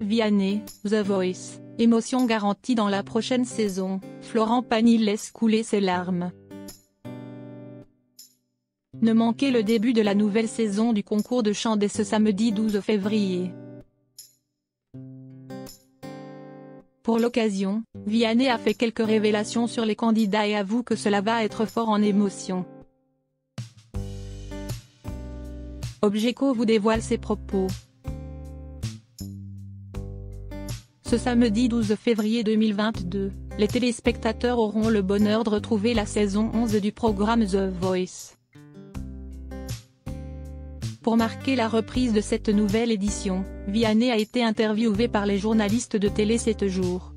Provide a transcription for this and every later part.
Vianney, The Voice, émotion garantie dans la prochaine saison, Florent Pagny laisse couler ses larmes. Ne manquez le début de la nouvelle saison du concours de chant dès ce samedi 12 février. Pour l'occasion, Vianney a fait quelques révélations sur les candidats et avoue que cela va être fort en émotion. Objeco vous dévoile ses propos. Ce samedi 12 février 2022, les téléspectateurs auront le bonheur de retrouver la saison 11 du programme The Voice. Pour marquer la reprise de cette nouvelle édition, Vianney a été interviewé par les journalistes de Télé 7 jours.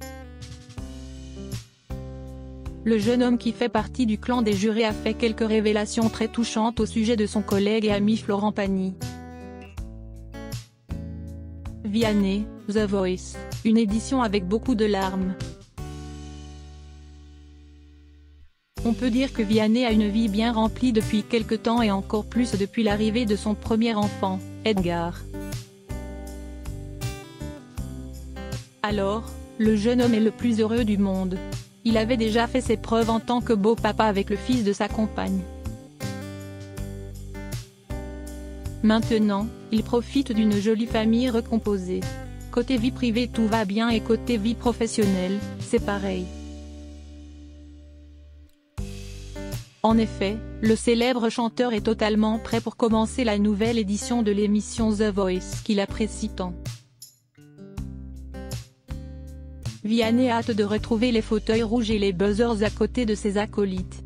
Le jeune homme qui fait partie du clan des jurés a fait quelques révélations très touchantes au sujet de son collègue et ami Florent Pagny. Vianney, The Voice, une édition avec beaucoup de larmes. On peut dire que Vianney a une vie bien remplie depuis quelque temps et encore plus depuis l'arrivée de son premier enfant, Edgar. Alors, le jeune homme est le plus heureux du monde. Il avait déjà fait ses preuves en tant que beau papa avec le fils de sa compagne. Maintenant, il profite d'une jolie famille recomposée. Côté vie privée tout va bien et côté vie professionnelle, c'est pareil. En effet, le célèbre chanteur est totalement prêt pour commencer la nouvelle édition de l'émission The Voice qu'il apprécie tant. Vianney hâte de retrouver les fauteuils rouges et les buzzers à côté de ses acolytes.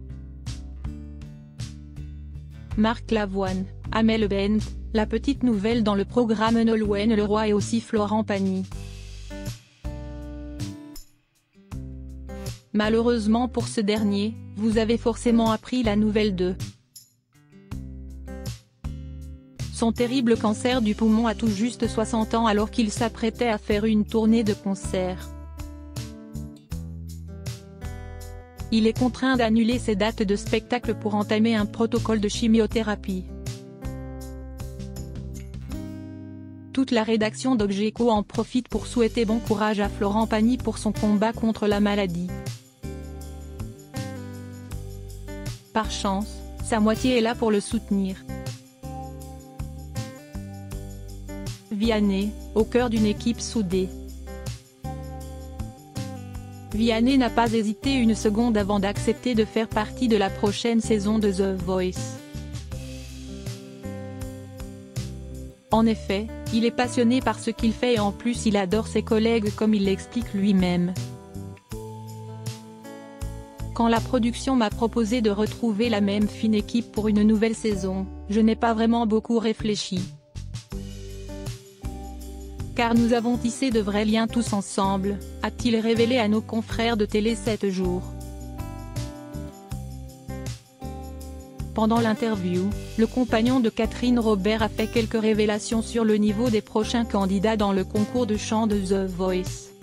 Marc Lavoine, Amel Bent, la petite nouvelle dans le programme Nolwenn Leroy et aussi Florent Pagny. Malheureusement pour ce dernier, vous avez forcément appris la nouvelle de son terrible cancer du poumon à tout juste 60 ans alors qu'il s'apprêtait à faire une tournée de concerts. Il est contraint d'annuler ses dates de spectacle pour entamer un protocole de chimiothérapie. Toute la rédaction d'Objeco en profite pour souhaiter bon courage à Florent Pagny pour son combat contre la maladie. Par chance, sa moitié est là pour le soutenir. Vianney, au cœur d'une équipe soudée. Vianney n'a pas hésité une seconde avant d'accepter de faire partie de la prochaine saison de The Voice. En effet, il est passionné par ce qu'il fait et en plus il adore ses collègues comme il l'explique lui-même. Quand la production m'a proposé de retrouver la même fine équipe pour une nouvelle saison, je n'ai pas vraiment beaucoup réfléchi. Car nous avons tissé de vrais liens tous ensemble, a-t-il révélé à nos confrères de Télé 7 jours. Pendant l'interview, le compagnon de Catherine Robert a fait quelques révélations sur le niveau des prochains candidats dans le concours de chant de The Voice.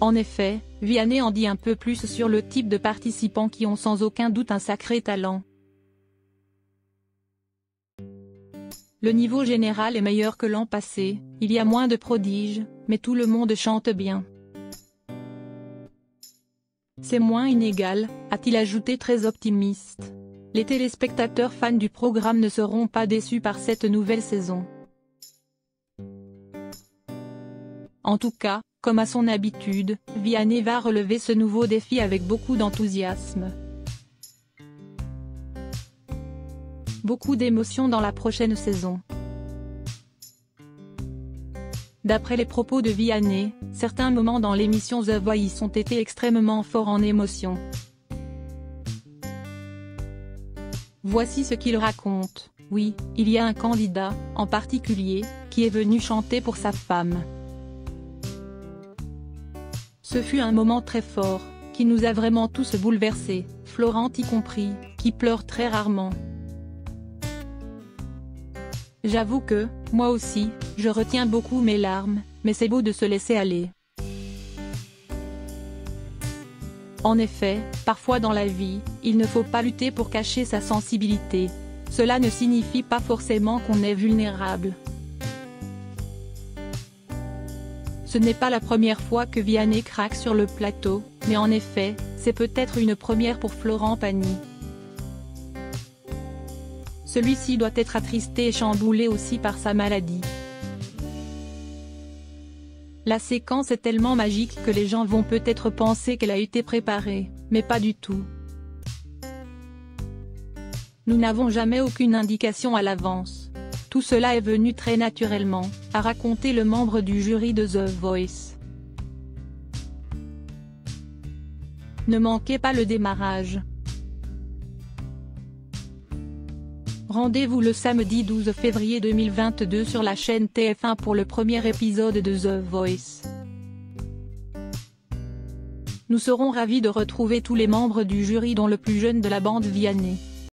En effet, Vianney en dit un peu plus sur le type de participants qui ont sans aucun doute un sacré talent. Le niveau général est meilleur que l'an passé, il y a moins de prodiges, mais tout le monde chante bien. C'est moins inégal, a-t-il ajouté très optimiste. Les téléspectateurs fans du programme ne seront pas déçus par cette nouvelle saison. En tout cas, comme à son habitude, Vianney va relever ce nouveau défi avec beaucoup d'enthousiasme. Beaucoup d'émotions dans la prochaine saison. D'après les propos de Vianney, certains moments dans l'émission The Voice ont été extrêmement forts en émotion. Voici ce qu'il raconte, oui, il y a un candidat, en particulier, qui est venu chanter pour sa femme. Ce fut un moment très fort, qui nous a vraiment tous bouleversés, Florent y compris, qui pleure très rarement. J'avoue que, moi aussi, je retiens beaucoup mes larmes, mais c'est beau de se laisser aller. En effet, parfois dans la vie, il ne faut pas lutter pour cacher sa sensibilité. Cela ne signifie pas forcément qu'on est vulnérable. Ce n'est pas la première fois que Vianney craque sur le plateau, mais en effet, c'est peut-être une première pour Florent Pagny. Celui-ci doit être attristé et chamboulé aussi par sa maladie. La séquence est tellement magique que les gens vont peut-être penser qu'elle a été préparée, mais pas du tout. Nous n'avons jamais aucune indication à l'avance. Tout cela est venu très naturellement, a raconté le membre du jury de The Voice. Ne manquez pas le démarrage. Rendez-vous le samedi 12 février 2022 sur la chaîne TF1 pour le premier épisode de The Voice. Nous serons ravis de retrouver tous les membres du jury dont le plus jeune de la bande Vianney.